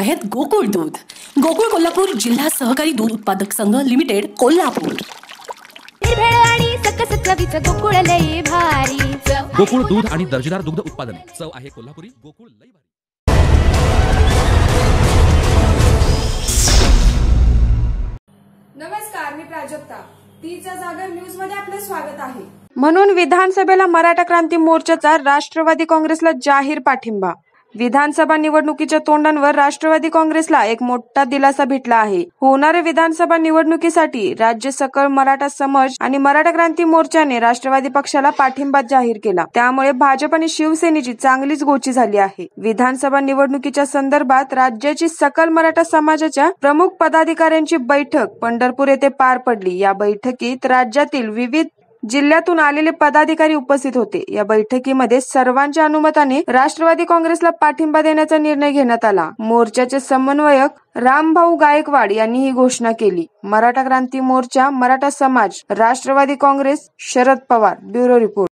आहेत गोकुळ दूध. गोकुळ कोल्हापूर जिल्हा सहकारी दूध उत्पादक संघ लिमिटेड कोल्हापूर. गोकुळ दूध आणि दर्जेदार दुग्ध उत्पादन. चव आहे कोल्हापुरी गोकुळ लई भारी. नमस्कार मी प्राजक्ता. तीच्या जागर न्यूजमध्ये आपले स्वागत आहे. म्हणून विधानसभेला मराठा क्रांती मोर्चाचा राष्ट्रवादी काँग्रेसला जाहीर पाठिंबा विधानसभा निवडणुकीच्या तोंडांवर राष्ट्रवादी काँग्रेसला एक मोठा दिलासा भेटला आहे. होणाऱ्या विधानसभा निवडणुकीसाठी राज्य सकल मराठा समाज आणि मराठा क्रांती मोर्चाने राष्ट्रवादी पक्षाला पाठिंबा जाहीर केला. त्यामुळे भाजप आणि शिवसेनेची चांगलीच गोची झाली आहे. विधानसभा निवडणुकीच्या संदर्भात राज्याची सकल मराठा समाजाच्या प्रमुख पदाधिकाऱ्यांची बैठक पंढरपूर येथे पार पडली. या बैठकीत राज्यातील विविध जिल्ह्यातून आलेले पदाधिकारी उपस्थित होते. या बैठकीमध्ये सर्वांच्या अनुमताने राष्ट्रवादी काँग्रेसला पाठिंबा देण्याचा निर्णय घेण्यात आला. मोर्चाचे समन्वयक रामभाऊ गायकवाड यांनी ही घोषणा केली. मराठा क्रांती मोर्चा मराठा समाज राष्ट्रवादी काँग्रेस शरद पवार ब्युरो रिपोर्ट.